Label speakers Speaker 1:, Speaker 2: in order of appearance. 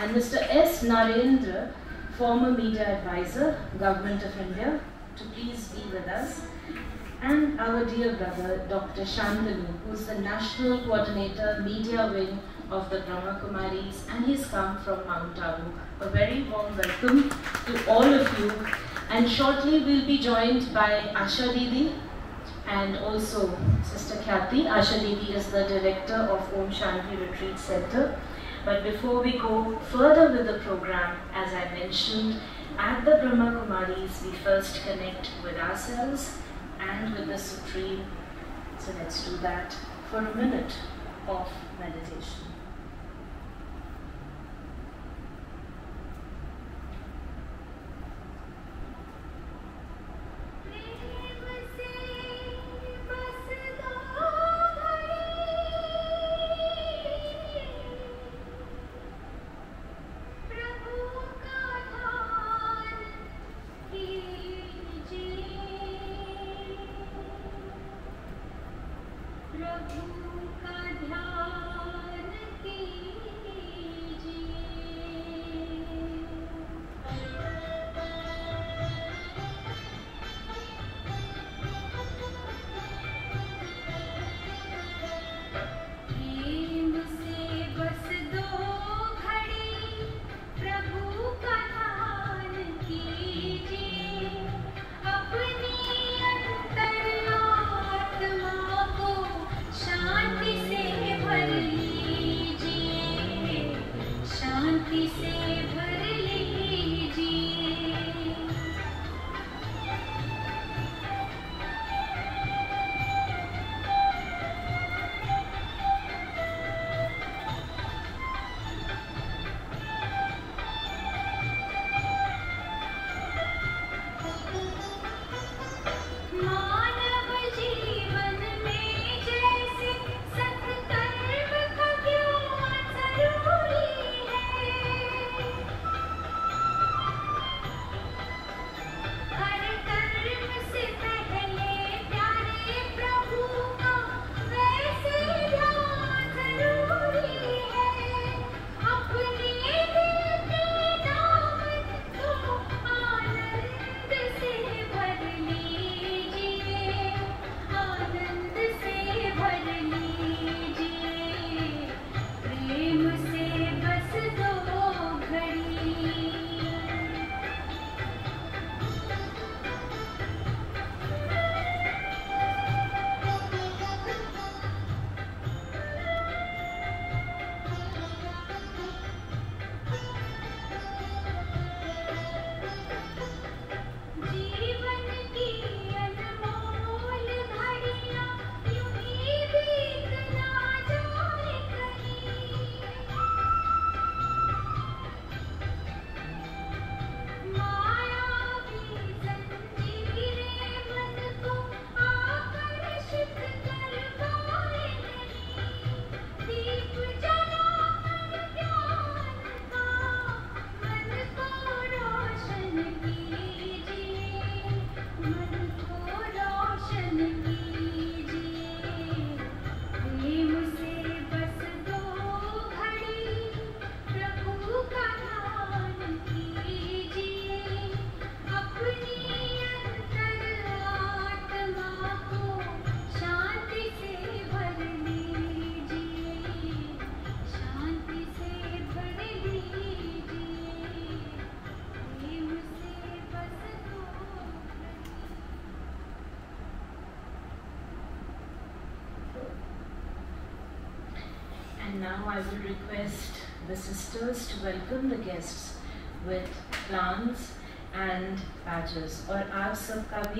Speaker 1: and Mr. S. Narendra, former media advisor, Government of India, to please be with us. And our dear brother, Dr. Shantanu, who's the National Coordinator, Media Wing of the Brahma Kumaris, and he's come from Mount Abu. A very warm welcome to all of you. And shortly we'll be joined by Asha Didi and also Sister Khyati. Asha Didi is the director of Om Shanti Retreat Center. But before we go further with the program, as I mentioned, at the Brahma Kumaris, we first connect with ourselves and with the Supreme. So let's do that for a minute of meditation.
Speaker 2: Thank you. we saved.
Speaker 1: And now I will request the sisters to welcome the guests with plants and badges. और आप सबका भी